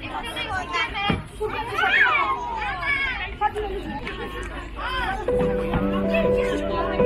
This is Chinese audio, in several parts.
妹妹，我开门！妈妈，妈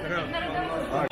Gracias.